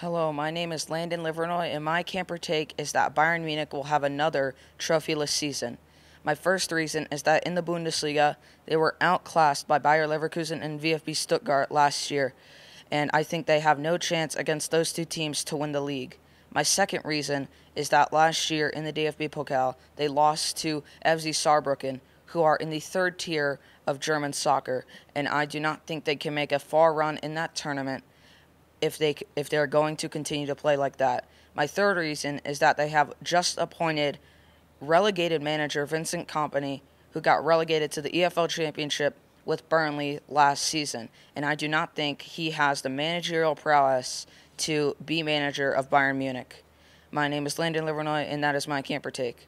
Hello, my name is Landon Livernoy, and my camper take is that Bayern Munich will have another trophyless season. My first reason is that in the Bundesliga, they were outclassed by Bayer Leverkusen and VfB Stuttgart last year, and I think they have no chance against those two teams to win the league. My second reason is that last year in the DFB Pokal, they lost to FC Saarbrücken, who are in the third tier of German soccer, and I do not think they can make a far run in that tournament if they if they're going to continue to play like that. My third reason is that they have just appointed relegated manager Vincent Kompany, who got relegated to the EFL Championship with Burnley last season, and I do not think he has the managerial prowess to be manager of Bayern Munich. My name is Landon Livernoy, and that is my camper take.